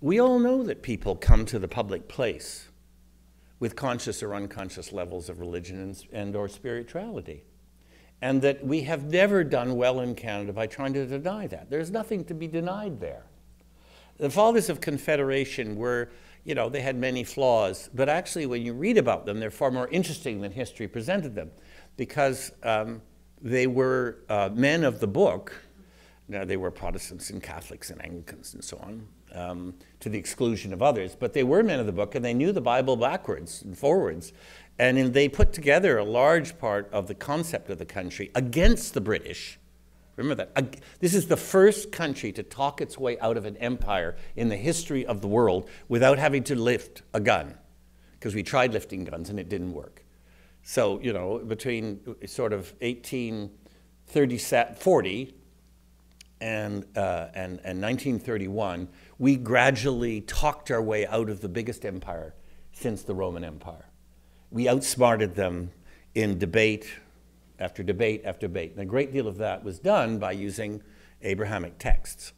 we all know that people come to the public place with conscious or unconscious levels of religion and, and or spirituality. And that we have never done well in Canada by trying to deny that. There's nothing to be denied there. The Fathers of Confederation were, you know, they had many flaws, but actually when you read about them, they're far more interesting than history presented them because um, they were uh, men of the book. Now, they were Protestants and Catholics and Anglicans and so on, um, to the exclusion of others, but they were men of the book and they knew the Bible backwards and forwards. And in, they put together a large part of the concept of the country against the British. Remember that. This is the first country to talk its way out of an empire in the history of the world without having to lift a gun. Because we tried lifting guns and it didn't work. So, you know, between sort of 1840 and, uh, and, and 1931, we gradually talked our way out of the biggest empire since the Roman Empire. We outsmarted them in debate after debate after debate. And a great deal of that was done by using Abrahamic texts.